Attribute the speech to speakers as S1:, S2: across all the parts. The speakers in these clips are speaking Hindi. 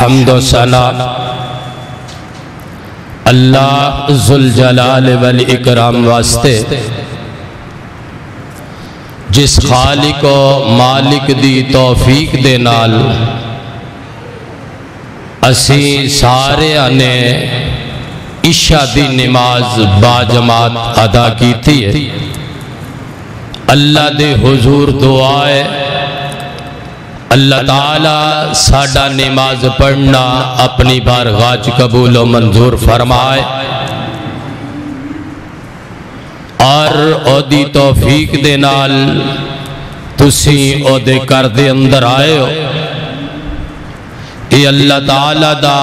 S1: हमद सना अल्लाह जुल जलाल वल इकराम वास्ते, जिस खालिक मालिक दी तौफीक दे नाल असी सारे ने ईशा दी नमाज़ बाजमात अदा की थी अल्लाह दे हुजूर दुआए अल्लाह ताला साडा नमाज़ पढ़ना अपनी बार गाज कबूल मंजूर फरमाए। और ओदी तौफीक दे नाल तुसी ओदे घर दे अंदर आए हो ये अल्लाह ताला दा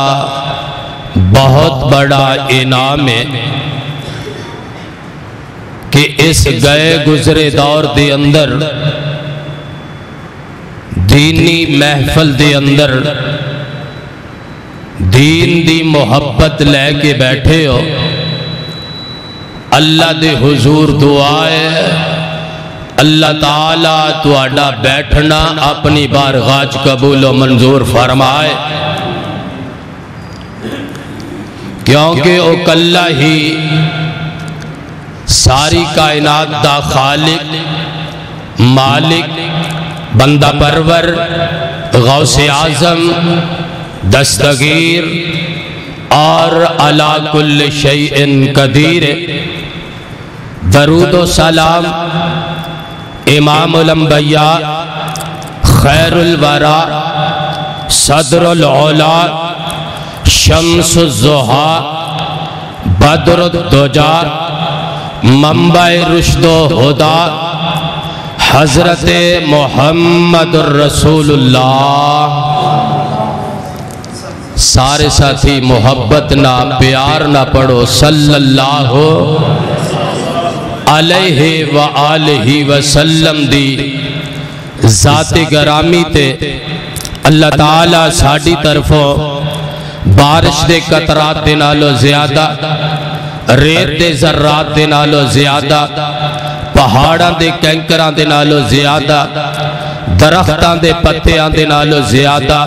S1: बहुत बड़ा इनाम है कि इस गए गुजरे दौर दे अंदर दीनी महफल दे अंदर। दीन दी मोहब्बत लैके बैठे हो। अल्लाह दे हुजूर दुआए अल्लाह ताला तुआडा बैठना अपनी बार गाज कबूल मंजूर फरमाए। क्योंकि वो कल्ला ही सारी कायनात का खालिक, मालिक बंदा परवर, गौसे आज़म, दस्तगीर, और अलाकुल शैन कदीर। दरूद सलाम इमामुलम्बिया खैरुलवरा सदरुलौला शमसुज़ुहा बदरुद्दुजा, मंबई रुश्दो हुदा। हज़रत मोहम्मद रसूलुल्लाह। सारे साथी, मोहब्बत ना, प्यार ना पढ़ो। सल्लल्लाहु अलैहि व आलिहि वसल्लम दी जाते गरामी ते अल्लाह ताला साड़ी तरफों बारिश दे कतरात दे नालों ज़्यादा, रेत दे जर्रात दे नालों ज़्यादा पहाड़ों के कैंकर के नालों ज़्यादा, दरख्तों के पत्तियाँ के नालों ज़्यादा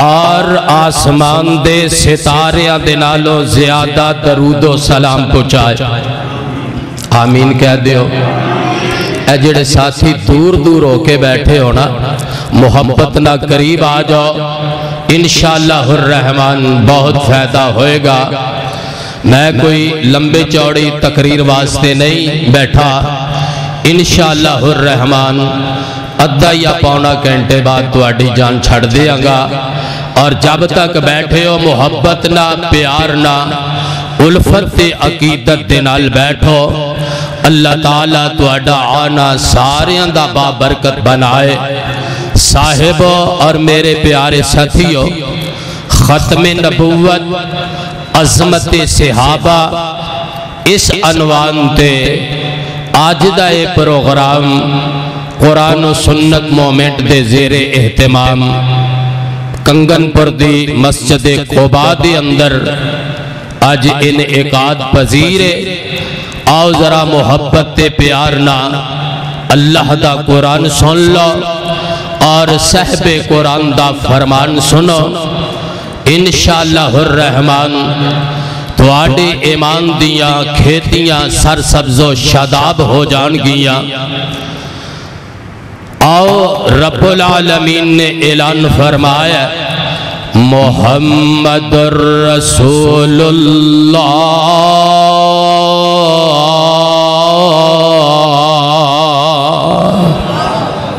S1: और आसमान के सितारिया के नालों ज़्यादा दरूदो सलाम पहुँचाए। आमीन कह दो जेड़े साथी दूर दूर होके बैठे हो ना, मोहब्बत ना करीब आ जाओ इनशाला रहमान, बहुत फ़ायदा होएगा। मैं कोई लंबे चौड़ी तकरीर वास्ते नहीं बैठा। इन रहमान अद्धा या पौना घंटे बाद थोड़ी जान छड़ देंगा और जब तक बैठे हो, मुहब्बत ना, प्यार ना, उल्फत अकीदत के नाल बैठो। अल्लाह ताला थोड़ा आना सारिया का बाबरकत बनाए। साहिब और मेरे प्यारे साथियों खत्म नबूवत अजमत सिहाबा, इस अनवान ते अज का यह प्रोग्राम कुरान सुन्नत मोमेंट के जेरे एहतमाम। कंगनपुर की मस्जिद कोबा के अंदर अज इन एकाद पजीर आओ जरा मोहब्बत प्यार ना अल्लाह का कुरान सुन लो और सहब कुरान का फरमान सुनो। इनशालाहमान थोड़े ईमान दिया, खेतियाँ सर सब्जो शादाब हो जाएगियाँ आओ रब्बुल आलमीन ने ऐलान फरमाया मोहम्मद रसूलुल्लाह।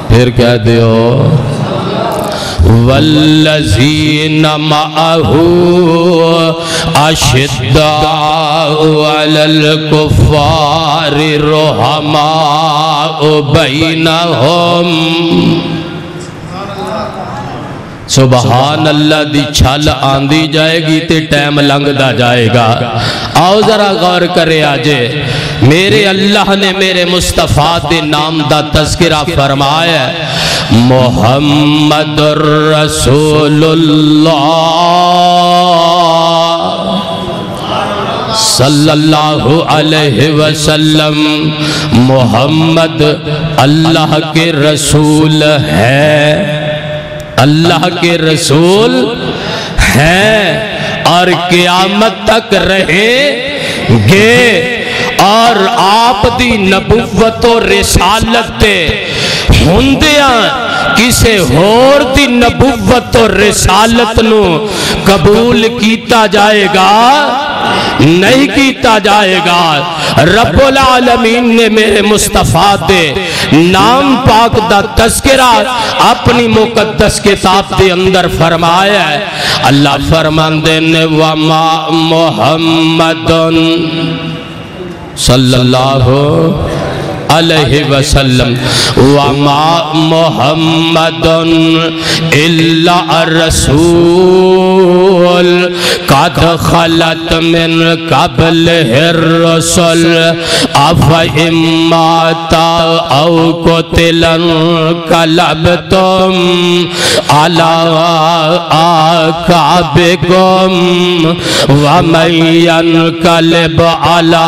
S1: फिर कह दियो वल्लजीन माहू अशिद्दाल कुफार रोहमा बैनहुम। सुबहान अल्लाह दी छल आंदी जाएगी ते टाइम लंघदा जाएगा। आओ जरा गौर करे आजे, मेरे अल्लाह ने मेरे मुस्तफ़ा के नाम का तस्करा फरमाया मोहम्मद सल्लल्लाहु अलैहि वसल्लम, मोहम्मद अल्लाह के रसूल है। अल्लाह के रसूल हैं और क़यामत तक रहेंगे और आप दी नबुवत रिसालत किसे होर की नबूवत और रिसालत कबूल किया जाएगा नहीं किया जाएगा रबुल आलमीन ने मेरे मुस्तफ़ा दे नाम पाक का तस्करा अपनी मुकदस किताब के अंदर फरमाया है अल्लाह फरमाते ने वमा मोहम्मद सल्लल्लाहु अलैहि वसल्लम। वमा मोहम्मदन इल्ला रसूल। कद खलत मिन कबल रसूल। अफ इमाता औ कुतिलन कलब तुम अला आकाबिकुम। वमयन कलब अला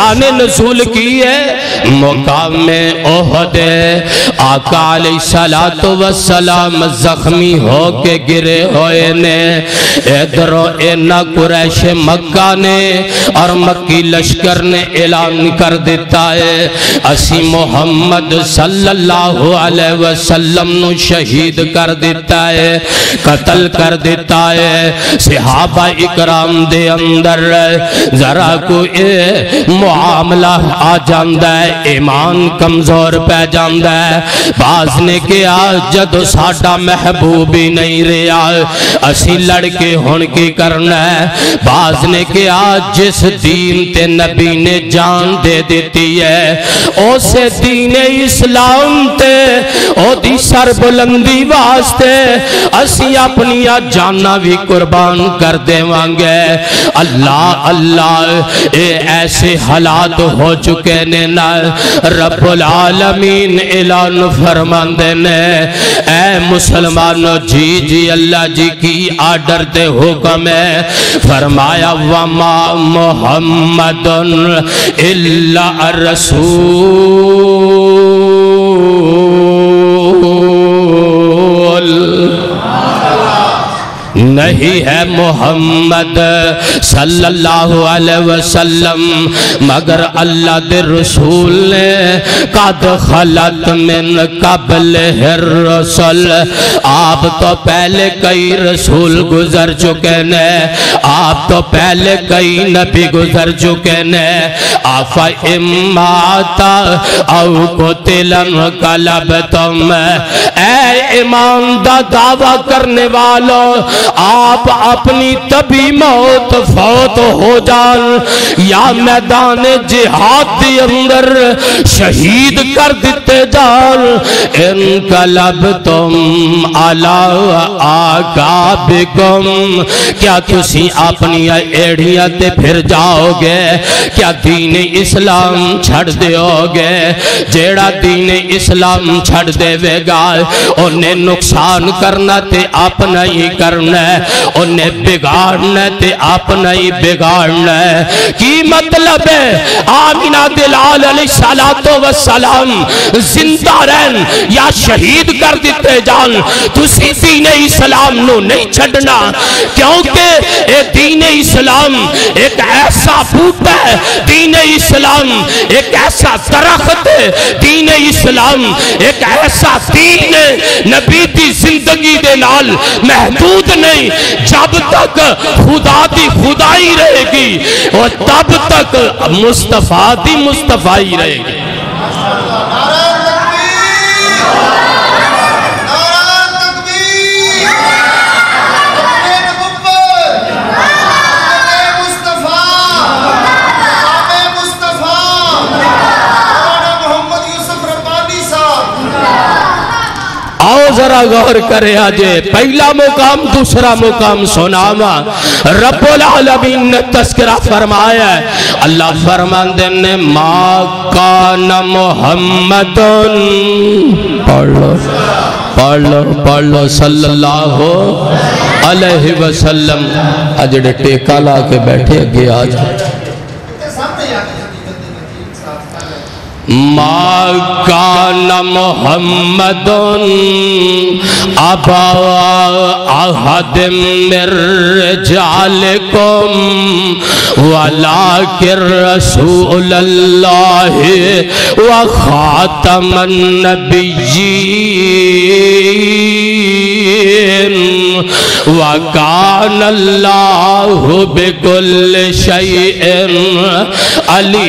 S1: शान नसूल की है। मुकाम में ओहद आका सलात वसलाम जख्मी हो के गिरे हुए ने। इधरों इना कुरैश मक्का ने और मक्की लश्कर ने ऐलान कर दिता है। असी मोहम्मद सल्लल्लाहु अलैहि वसल्लम नु शहीद कर दिता है, कत्ल कर दिता है। सिहाबा इकराम दे अंदर जरा को ए मुआमला आ जाता है, ईमान कमज़ोर पै जाता है। बाज ने कहा, जदों साडा महबूब ही नहीं रहा, असी लड़के हुन की करना है? बाज ने कहा, जिस दीन ते नबी ने जान दे दी है उस दीन इस्लाम ते, ओदी सरबुलंदी वास्ते असी अपनी जाना भी कुर्बान कर देवांगे। अल्लाह अल्लाह, ए ऐसे हालात हो चुके ने ना रब्बुल आलमीन ऐलान फरमांदे ने ए मुसलमानों, जी जी, अल्लाह जी की आर्डर दे हुक्म है। फरमाया, वमा मोहम्मद इल्ला रसूल। नहीं है मोहम्मद सल्लल्लाहु अलैहि वसल्लम, मगर अल्लाह दे रसूल ने कद खलत मिन कबल रसूल। आप तो पहले कई रसूल गुजर चुके ने, आप तो पहले कई नबी गुजर चुके ने। आफा इमाता औ को तिलन कलब तुम। ए ईमान दा दावा करने वालों आप अपनी तभी मौत फौत हो जान। या मैदान जिहाद के अंदर शहीद कर दिते जान। इनकलब तुम अला आका बिकुम क्या तुसी अपनी एड़िया ते फिर जाओगे? क्या दीन इस्लाम छड़ दोगे जेड़ा दीन इस्लाम छड़ देवेगा उन्हें नुकसान करना ते अपना ही करना उन्हें बिगाड़ना ते अपना ही बिगाड़ना। है की मतलब है? आमिना दिलाल अली सलातो व सलाम ज़िंदा रहन या शहीद कर दिते जान। तुसी दीन इस्लाम नु नहीं छड़ना क्योंकि ये दीन इस्लाम एक ऐसा बूटा है, दीन इस्लाम एक ऐसा दरख्त है, दीन इस्लाम एक ऐसा दीन नबी की ज़िंदगी दे नाल महदूद नहीं जब तक खुदा की खुदाई रहेगी और तब तक मुस्तफ़ा की मुस्तफाई रहेगी। गौर करे आजे। पहला मुकाम, दूसरा मुकाम सुनावा। रब्बुल आलमीन ने तस्करा फरमाया अल्लाह फरमाते ने, माँ का न मोहम्मद पढ़ लो पढ़ लो पढ़। लो सल्लल्लाहु अलैहि वसल्लम। अजड़े टेका ला के बैठे अगे आ जाओ। माँ कान मोहम्मद अबा अहद मिर जाल कुम वला किर रसूल व खातमन नबिय्यीन व अल्लाह बिकुल शैइन अली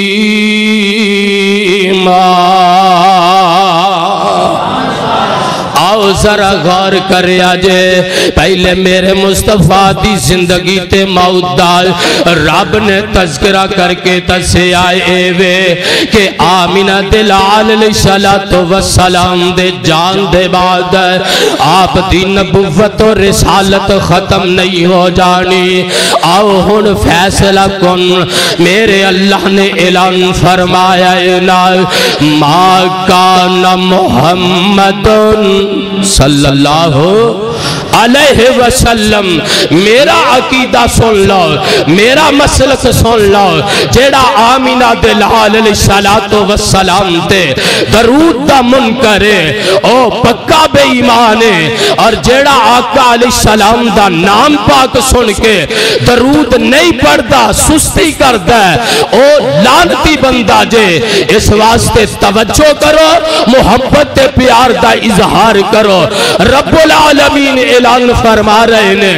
S1: जरा गौर कर जे पहले मेरे मुस्तफ़ा की ज़िंदगी ते मौत दाल। रब ने तस्करा करके दसिया वे कि आमिना दिलाल सलातो वसलाम दे जान दे बाद आप दी नबुवत और रिसालत खत्म नहीं हो जानी। आओ हुन फैसला कौन। मेरे अल्लाह ने ऐलान फरमाया ना माँ का न मोहम्मद सल्लल्लाहु अलैहि वसल्लम, मेरा अकीदा सुन लो, मेरा मसलक सुन लो, जेड़ा आमिना दे लाल सलातो वसलाम ते दरूद दा मुनकर है, ओ पक्का बेईमान है, और जेड़ा आका अलैहि सलाम दा नाम पाक सुन के दरूद नहीं पढ़ता सुस्ती करदा ओ लानती बंदा जे, इस वास्ते तवज्जो करो, मोहब्बत प्यार दा इजहार करो, रब्बुल आलमीन ऐलान फरमा रहे ने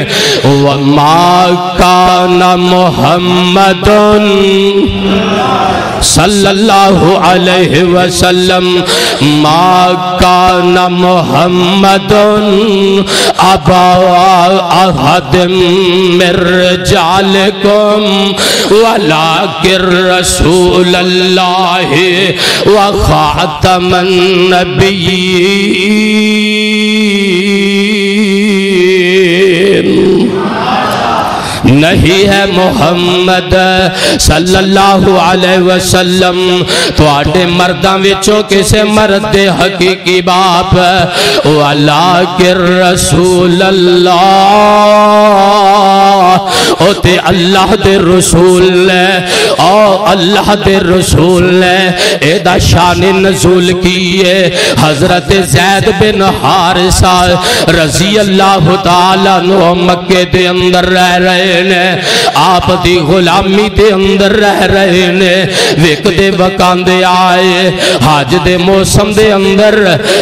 S1: मा काना मोहम्मद सल्लल्लाहु अलैहि वसल्लम। मा काना मोहम्मद अबा अहद मिर जालकुम। वला किर रसूल अल्लाह व खातमन नबी। नहीं है मोहम्मद सल्लल्लाहु अलैहि वसल्लम। तो आटे मर्दा विचों किसे मर्द हकीकी बाप? वाला के रसूल अल्लाह। उते अल्लाह दे रसूल ने ओ अल्लाह दे रसूल ने एदा शान नजूल की है। हज़रत जैद बिन हारिसा रज़ी अल्लाह तआला नु मक्के दे अंदर रह रहे ने। आप दी गुलामी दे अंदर रह रहे ने। विकते वकांदे आए। हज दे मौसम दे अंदर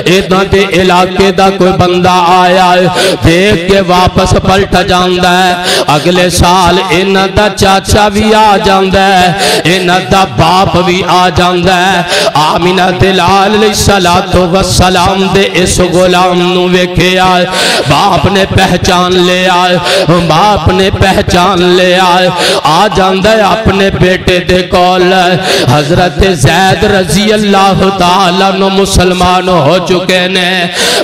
S1: एदा दे इलाके दा कोई बंदा आया। है देख के वापस पलट जांदा है। अगले साल इन्हों का चाचा भी आ जाता है इन्हों बाप भी आ जाता है आमिना दिलाल सला तो वसलाम दे इस गुलाम वेख्या बाप ने पहचान लिया बाप ने पहचान लिया आ जाता है अपने बेटे दे हज़रत जैद रज़ी अल्लाह मुसलमान हो चुके ने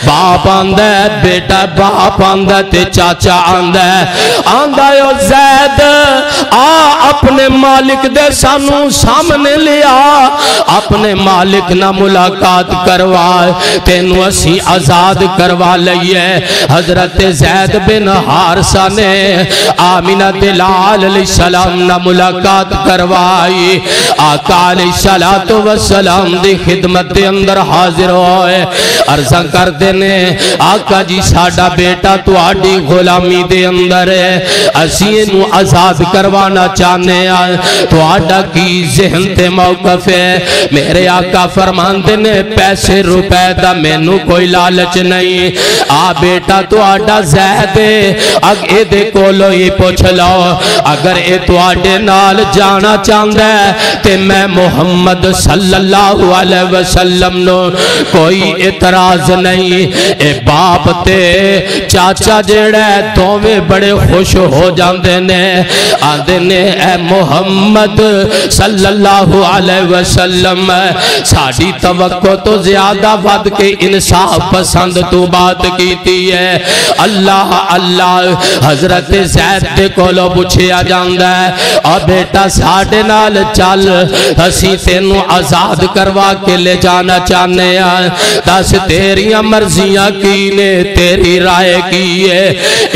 S1: बाप आंदा बेटा बाप आंदा ते चाचा आंदा आंदा जैद, आ अपने मालिक दे सानू सामने लिया। अपने मालिक ना मुलाकात करवा, तेन असी आज़ाद करवा लीए हज़रत जैद बिन हारसा ने आमिना दिलाल सलाम ना मुलाकात करवाई। आका सला तो वसलाम की खिदमत अंदर हाजिर होए। अर्जा करते ने, आका जी, साडा बेटा थोड़ी गुलामी दे अंदर है। असी आज़ाद करवाना हैं थोड़ा की जहन ते मौकफ है मेरे आका फरमाते ने, पैसे रुपए का मैनू कोई लालच नहीं। आ बेटा थोड़ा जैद अग कोलो ही पुछ लो अगर ये थोड़े नाल जाना चाहता है ते मैं मुहम्मद सल्लल्लाहु अलैहि वसल्लम नो कोई इतराज नहीं। ए बाप ते, चाचा जेड़ा दोवें बड़े खुश हो जाते ने आते ने मुहम्मद सल्लल्लाहु अलैहि वसल्लम, साड़ी तवक्को तो ज़्यादा वध के इंसाफ पसंद तू बात की है। अल्लाह अल्लाह, हज़रत जैद दे कोलो पूछया जांदा है और बेटा साडे नाल चल, असी तेनू आज़ाद करवा के ले जाना चाहते हैं दस तेरिया मर्जियाँ की ने, तेरी राय की है?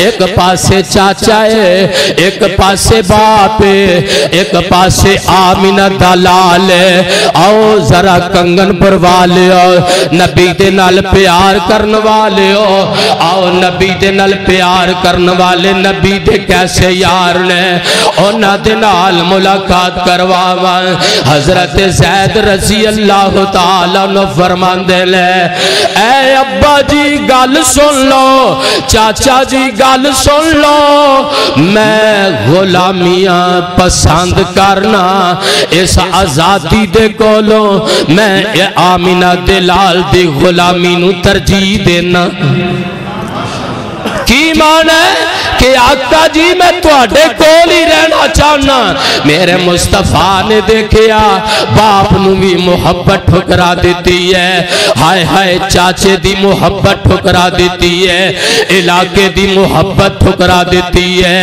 S1: एक पासे चाचा है एक पासे बाप, एक पासे आमिना दा लाल है आओ जरा कंगन भरवा लियो नबी दे नाल प्यार करने वाले आओ नबी दे नाल प्यार करने वाले नबी दे कैसे यार ने? उन्होंने दे नाल मुलाकात करवावा। हज़रत जैद रज़ी अल्लाह तआला नु फरमांदे ले ए अब्बा जी, गल सुन लो, चाचा जी, गल सुन लो। मैं गुलामियाँ पसंद करना इस आज़ादी दे कोलो। मैं आमिना दे लाल दी गुलामी तरजीह देना। की मान? है कि आका जी, मैं थोड़े कोल ही रहना चाहना मेरे मुस्तफ़ा ने देखिया, बाप नु भी मुहब्बत ठुकरा दी है। हाय हाय, चाचे दी मुहब्बत ठुकरा दी है। इलाके दी मुहब्बत ठुकरा दी है।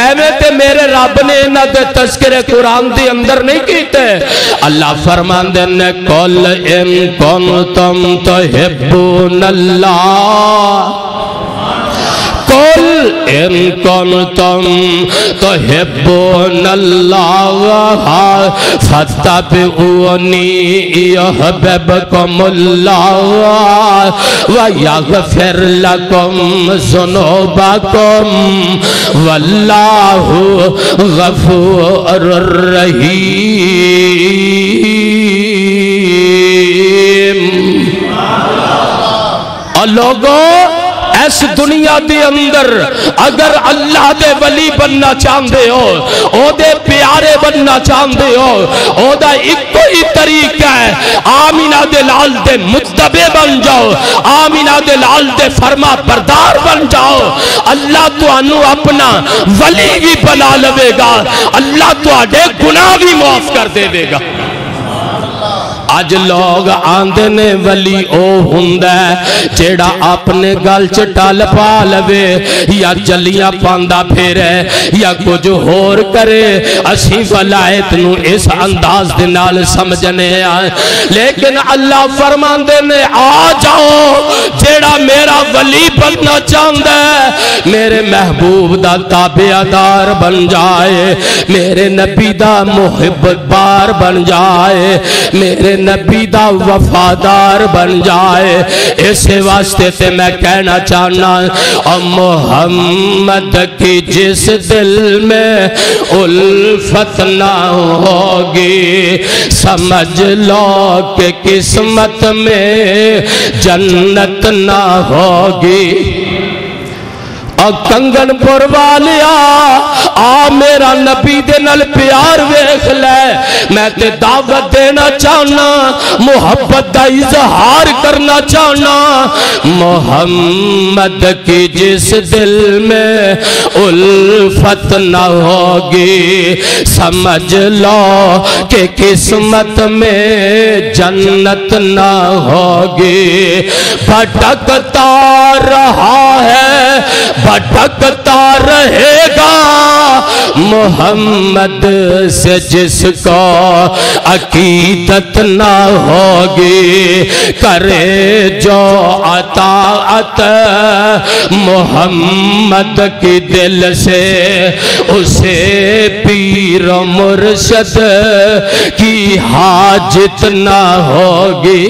S1: एवं ते मेरे रब ने इन्हों के तस्करे कुरान के अंदर नहीं कीते। अल्लाह फरमान ने, कल इन कौन तुम तो हिब्बू नल्ला कुल इन कौन तुम तो हेबो नल्लाह फतब उनी यह बेब कमुल्लाह व यगफिर लकुम जुनूबकुम वल्लाहु गफूर रहीम इस दुनिया के अंदर अगर अल्लाह दे वली बनना चाहते हो, ओदे प्यारे बनना चाहते हो, ओदा इको ही तरीका है, आमीना दे लाल दे मुतबे बन जाओ, आमीना दे लाल दे फरमा बरदार बन जाओ। अल्लाह तुहानू अपना वली भी बना लवेगा, अल्लाह तुहाडे गुनाह भी माफ़ कर देगा अज लोग आंदे ने वली ओ हुंदा, जेड़ा अपने गल च टल पा लवे या जलियाँ पांदा फिरे, या कुछ होर करे, असी वलायत नु इस अंदाज दे नाल समझने आ। लेकिन अल्लाह फरमांदे ने, आ जाओ, जेड़ा मेरा वली बनना चाहता है मेरे महबूब दा ताबेदार बन जाए, मेरे नबी दा मुहिब्बत बार बन जाए, मेरे नबी दा वफादार बन जाए। इस वास्ते ते मैं कहना चाहना और मोहम्मद की जिस दिल में उल्फत ना होगी, समझ लो कि किस्मत में जन्नत ना होगी। और कंगनपुर वालिया, आ मेरा नबी दे नल प्यार वेख ले। मैं ते दावत देना चाहना, मोहब्बत का इजहार करना चाहना। मोहम्मद की जिस दिल में उल्फत न होगी, समझ लो कि किस्मत में जन्नत न होगी। भटकता रहा है, भटकता रहेगा। मोहम्मद से जिसको अकीदत ना होगी, करे जो अताअत। मोहम्मद की दिल से उसे पीर मुर्शद की हाजत ना होगी।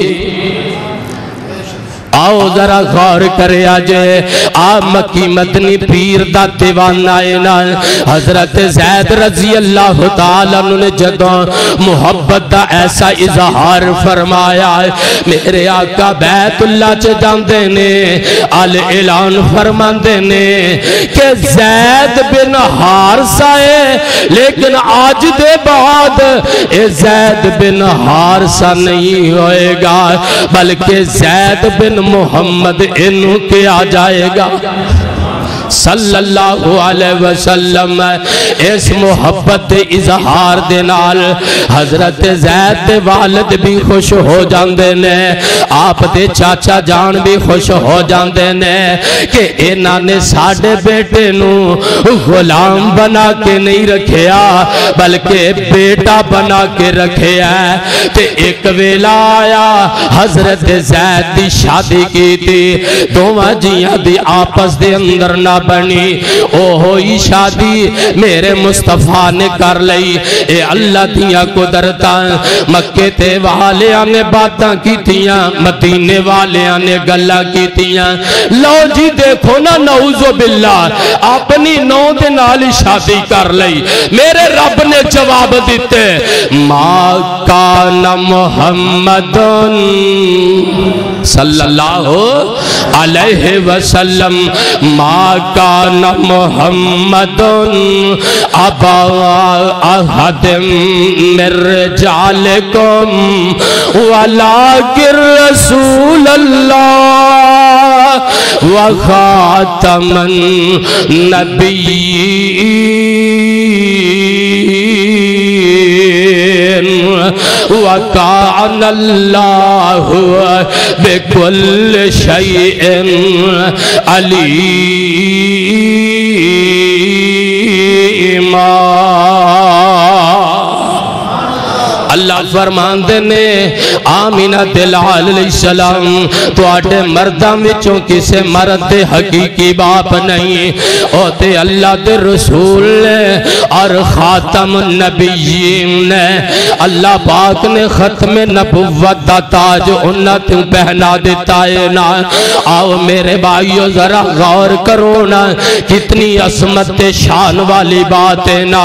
S1: आओ जरा गौर करे आज। आ मकी मदनी पीर दा दीवाना है ना। हज़रत जैद रज़ी अल्लाह ने जदों मोहब्बत दा ऐसा इजहार फरमाया मेरे आका बैतुल्ला च जांदे ने अल ऐलान फरमांदे ने कि जैद बिन हारसा है, लेकिन आज दे बाद ए जैद बिन हारसा नहीं होएगा, बल्कि जैद बिन मोहम्मद इनू किया जाएगा। सल्लल्लाहु अलैहि वसल्लम, इस मोहब्बत इजहार दे नाल हज़रत जैद दे वालिद भी खुश हो जाते ने, आप दे चाचा जान भी खुश हो जाते ने कि इन्हों ने साडे बेटे नु गुलाम बना के नहीं रखिया बल्कि बेटा बना के रखिया ते एक वेला आया, हज़रत जैद की शादी की थी, दोवां जिया दी आपस दे अंदर ना बनी। ओहो ही शादी मेरे मुस्तफ़ा ने कर लई ए अल्लाह दिया कुदरत, मक्के ते वालिया ने बातें कीतियाँ, मदीने वालिया ने गल्ला कीतियाँ। लो जी, देखो ना नऊजो बिल्ला अपनी नौ दे नाल शादी कर ली। मेरे रब ने जवाब दिते माँ का न मोहम्मदन सल्लल्लाहु अलैहि वसल्लम माँ का न मोहम्मदन अबा अहदम मिर जालकुम, वला किर रसूल अल्लाह व खातमन नबी वकान अल्लाह बेकुल शैन अलीमा अल्लाह फरमाते ने, आमीना दिलाल सलाम थोड़े मर्दा विचों किसे मर्द दे हकीकी बाप नहीं। ओ ते अल्लाह दे रसूल ने और खातम नबीयीन ने, अल्लाह पाक ने खत्म नबुव्वत दा ताज उन्ना तू पहना देता है ना। आओ मेरे भाइयों, जरा गौर करो ना, कितनी असमत शान वाली बात है ना।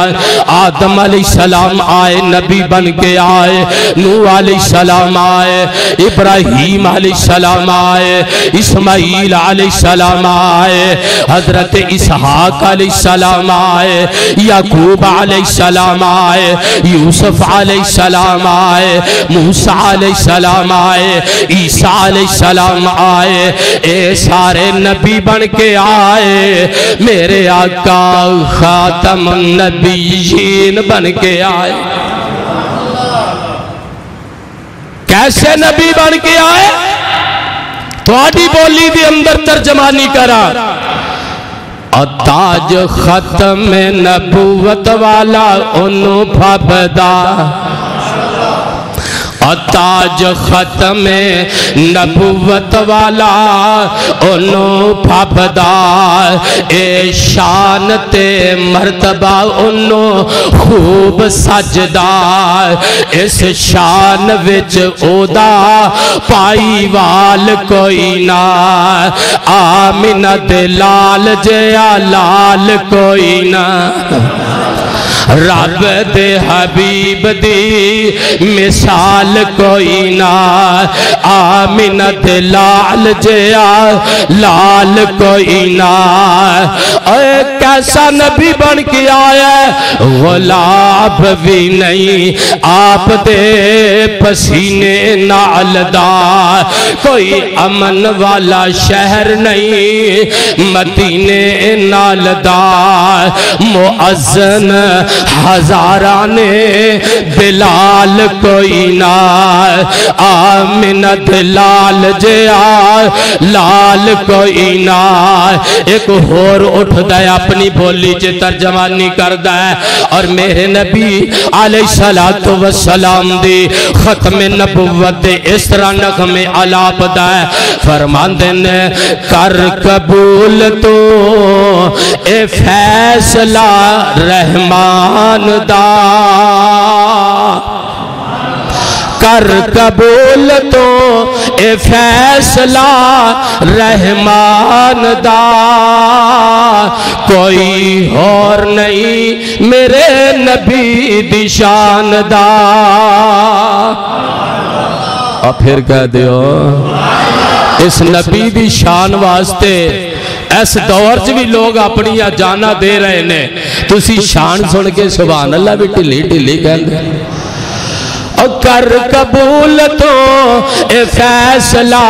S1: आदम सलाम आए नबी बन के आए नू सलाम आए, इब्राहिम सलाम आए, इस्माइल अली सलाम आए, हज़रत इसहाक सलाम आए, याकूब सलाम आए, यूसुफ सलाम आए, मूसा सलाम आए, ईसा सलाम आए, ए सारे नबी बन के आए, मेरे आका खातम नबीयीन बन के आए। कैसे नबी बन के आए? थोड़ी बोली भी अंदर तर्जमानी करा। ताज खत्म नबूवत वाला ओनू फबदा ताज खत्म नबूवत वाला ओनू फबदा ए शान ते मर्तबा ओनू खूब सजदा, इस शान विच ओदा पाई वाल कोई ना, आमिना दे लाल जया लाल कोई ना। रब दे हबीब दी, मिसाल कोई ना। आमिनत लाल जया, लाल कोई ना। कैसा नबी बन के आया गुलाब भी नहीं, आप दे पसीने नालदा कोई अमन वाला शहर नहीं, मदीने नालदा मुअज्जन हजारा ने बिलाल कोई ना आमिनत लाल जया लाल कोई ना एक होर उठदा है, अपनी बोली च तर्जमानी करदा है। और मेरे नबी आले सलातो वसलाम दी खत्म नबुवत इस तरह नगमे आलापदा है। फरमांदे ने, कर कबूल तो ए फैसला रहमान दा कर कबूल तो ए फैसला रहमान दा कोई और नहीं मेरे नबी दिशान दा और फिर कह दियो, इस नबी दी शान वास्ते इस दौर च भी लोग अपनी जाना दे रहे ने। तुसी शान सुन के सुभान अल्लाह भी ढिली ढिली कहते कर कबूल तो ए फैसला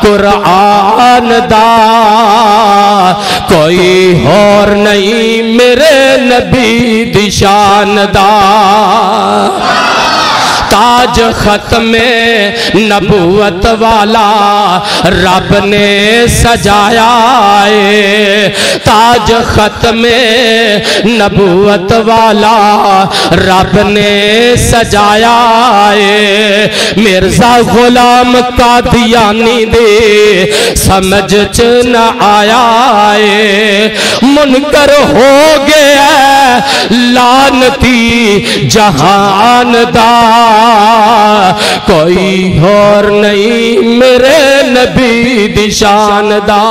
S1: कुरान दा। कोई और नहीं मेरे नबी दिशान दा। ताज खत में नबूवत वाला रब ने सजाया है। ताज खत में नबूवत वाला रब ने सजाया है। मिर्ज़ा गुलाम कादियानी दे समझ च न आया है। मुनकर हो गया लानती जहान दा कोई और नहीं मेरे नबी दिशान दा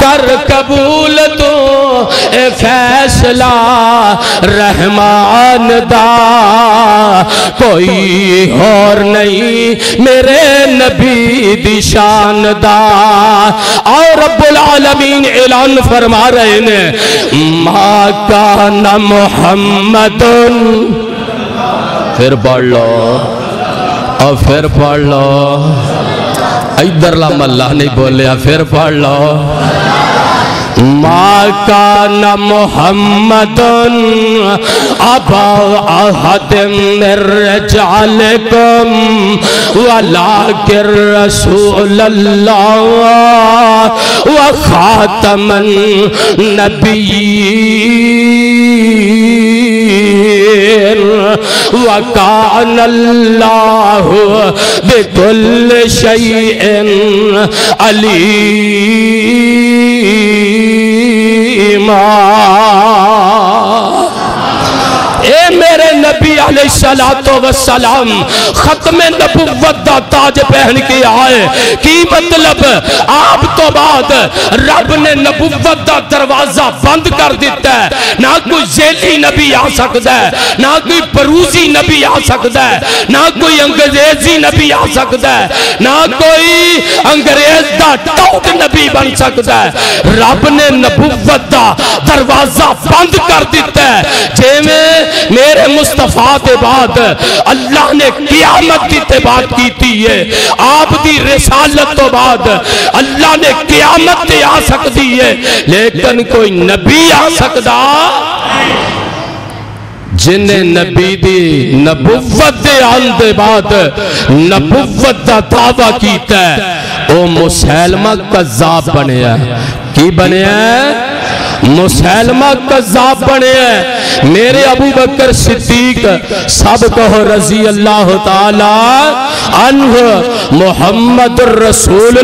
S1: कर कबूल तो ए फैसला रहमान दा कोई और नहीं मेरे नबी दिशान दा और रब्बुल आलमीन ऐलान फरमा रहे ने माँ का न मोहम्मद फिर पढ़ लो। और फिर पढ़ लो। इधरला मल्ला नहीं बोलिया, फिर पढ़ लो। माँ का न मोहम्मद अबा अहद मिर्जाल कम वला के रसूल व खातमन नबीन वकान अल्लाह बिकुल शैइन अलीमा ए मेरे नबी सलातो वसलाम खत्म नबुवत दा ताज पहन के आए की मतलब? आप तो बाद रब ने नबुवत दा दरवाज़ा बंद कर दिता है। ना कोई जेली नबी आ सकता है, ना कोई परूसी नबी आ सकता है, ना कोई अंग्रेज़ी नबी आ सकता है, ना कोई अंग्रेज़ दा टॉप नबी बन सकता है। रब ने नबुवत दा दरवाज़ा बंद कर दिता मुस्तफ़ा के बाद अल्लाह ने कियामत की ते बात की थी है आप दी रिसालत तो बाद अल्लाह ने कियामत ते आ सकती है लेकिन कोई नबी आ सकता जिन्हें नबी दी नबुवत दे आन दे बाद नबुवत दा दावा कीता है ओ मुसैलमा कज़ाब बनया की बनया मुसैलमा कज़ाब बने मेरे अबू बकर सिद्दीक, सब कहो रज़ी अल्लाह अनहु मोहम्मद रसूल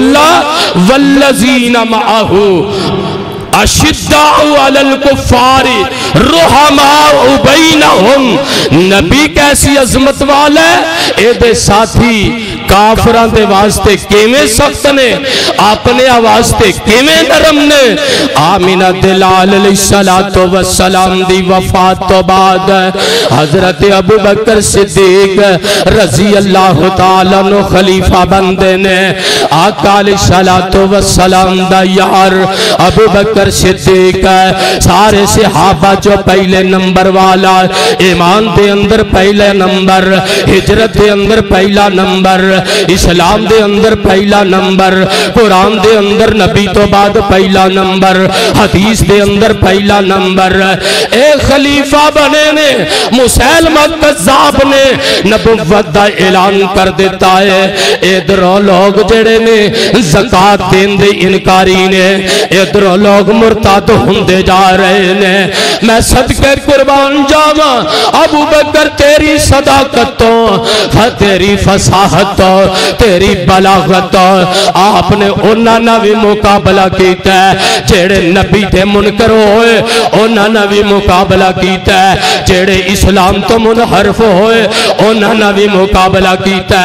S1: वल्लजीना माहू नबी कैसी अजमत है ए साथी, काफर सख्त ने, अपने वास्ते नरम ने। आमिना दिलाल वसलाम दी वफात तो बाद, हज़रत अबू बकर सिद्दीक रज़ी अल्लाह खलीफा बनदे ने। आका सलातो वसलाम दा यार अबू बकर सिद्दीक है। सारे सहाबा जो पहले नंबर वाला ईमान दे अंदर पहले नंबर, हिजरत दे अंदर पहला नंबर, इस्लाम दे अंदर पहला नंबर, कुरान दे अंदर नबी तो बाद पहला नंबर, हदीस दे अंदर पहला नंबर। ए खलीफा बने ने मुसैलमा कज्जाब ने, नबुवत दा ऐलान कर दिता है। इधरों लोग जेड़े ने, ज़कात देन दे इनकारी ने, इधरों लोग मुरताद होंदे जा रहे ने। मैं सदके कुर्बान जावा, अबू बकर तेरी सदाकत तो तेरी फसाहत तो तेरी बलागत। तो आपने उन्होंने भी मुकाबला किया जेड़े नबी ते मुनकर होए उन्होंने भी मुकाबला किया जेड़े इस्लाम तो मुनहरफ होए उन्होंने भी मुकाबला किया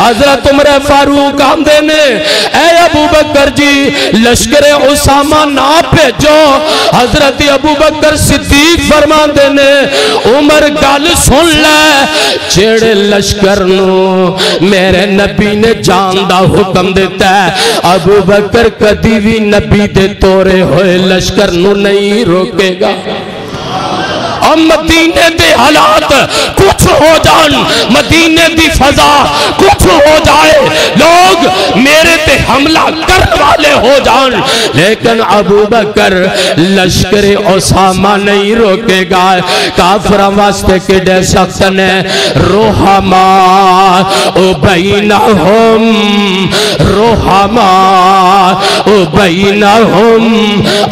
S1: हज़रत उमर फारूक आंदे ने ए अबू बकर जी, लश्कर उसामा ना भेजो। हज़रत अबू बकर सिद्दीक फरमाते ने, उमर गल सुन लड़े लश्कर मेरे नबी ने जान का हुक्म दिता है, अबू बकर कदी भी नबी दे तोरे हुए लश्कर नहीं रोकेगा। और मदीने के हालात कुछ हो जान, मदीने की फजा कुछ हो जाए। लोग मेरे ते हमला करने वाले हो जान। लेकिन अबू बकर लश्कर ओसामा नहीं रोकेगा। काफरा वास्ते किडे सख्त ने रोहमा। ओ बैना हम, रोहमा। ओ बैना हम,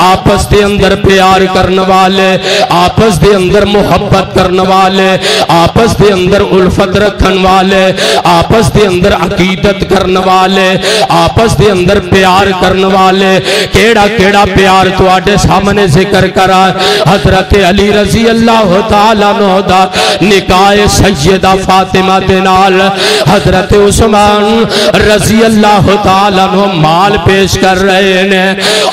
S1: आपस के अंदर प्यार करने वाले, आपस के अंदर मोहब्बत करने वाले, आपस के अंदर उल्फत रखन वाले, आपस के अंदर अकीदत करने वाले, आपस के अंदर प्यार करने वाले, केड़ा केड़ा प्यार तुआडे सामने ज़िक्र करा। हज़रत अली रज़ी अल्लाह तआला दा निकाह सैयदा फातिमा दे नाल, हज़रत उस्मान रज़ी अल्लाह तआला नो माल पेश कर रहे ने,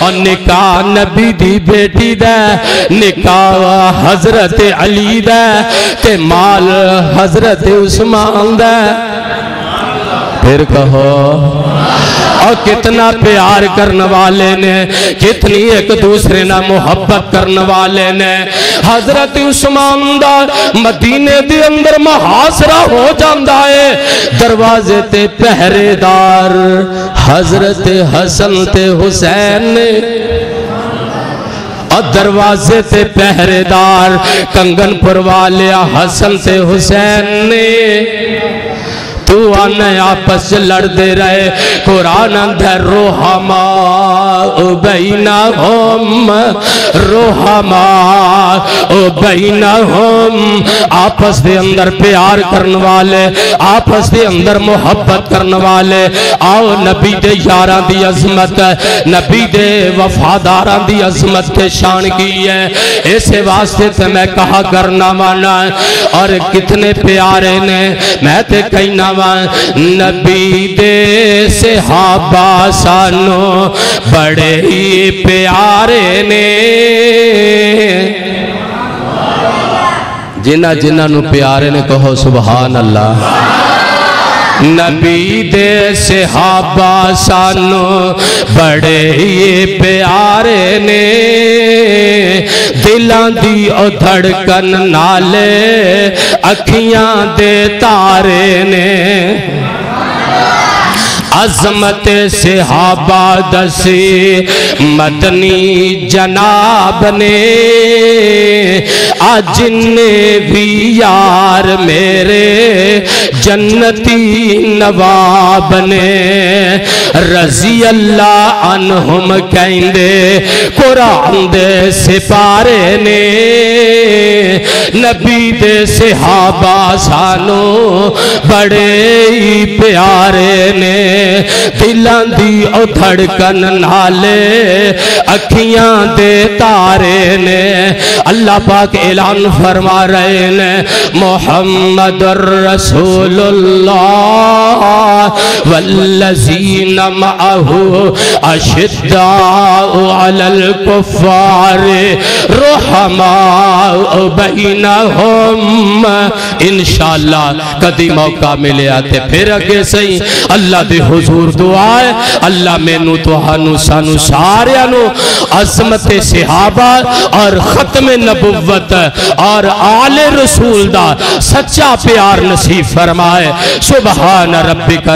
S1: और निकाह नबी दी बेटी दा निकाह हज़रत हज़रत अली दे माल हज़रत उस्मान दा। फिर कहो, और कितना प्यार करने वाले ने, कितनी एक दूसरे ना मोहब्बत करने वाले ने। हज़रत उस्मान दा मदीने के अंदर महासरा हो जाता है। दरवाजे ते पहरेदार हज़रत हसन ते हुसैन ने दरवाजे से पहरेदार कंगनपुर वाले हसन से हुसैन ने तू आने आपस लड़ते रहे। कुरान अंदर रोहमा बैना हम, रोहमा ओ बैना हम। आपस के अंदर प्यार करने वाले, आपस के अंदर मोहब्बत करने वाले। आओ नबी दे यार की अजमत, नबी दे वफादार की अजमत के शान की है। इस वास्ते तो मैं कहा करना माना, और कितने प्यारे ने, मैं तो कहना वा नबी दे सहाबा सानो, बड़े ही प्यारे ने। जिन्ना जिन्हों प्यारे ने कहो सुबहान अल्लाह। नबी दे सहाबा सानू बड़े ही प्यारे ने। दिलों की धड़कन नाले, अखियाँ दे तारे ने। अजमत सिहाबा दसी, मदनी जनाब ने, आज ने भी यार मेरे, जन्नती नवाब ने। रज़ी अल्लाह अनहुम कहते कुरान दे सिपारे ने। नबी दे सिहाबा सानू बड़े ही प्यारे ने। दिलों की धड़कन नाले, अखियाँ दे तारे ने, अल्लाह पाक ऐलान फरमा रहे ने मोहम्मद रसूलुल्लाह। वल्लजीन माहू अशिद्दाउ अलल कुफ्फार रुहमा बैनहुम इंशाअल्लाह कदी मौका मिले आते फिर अगे सही अल्लाह दे हुजूर दुआ है अल्लाह मैनू तुहानू सानू सारिया अजमत सिहाबा और खत्म नबुवत और आले रसूल दा सच्चा प्यार नसीब फरमाए सुबहान रब्बिका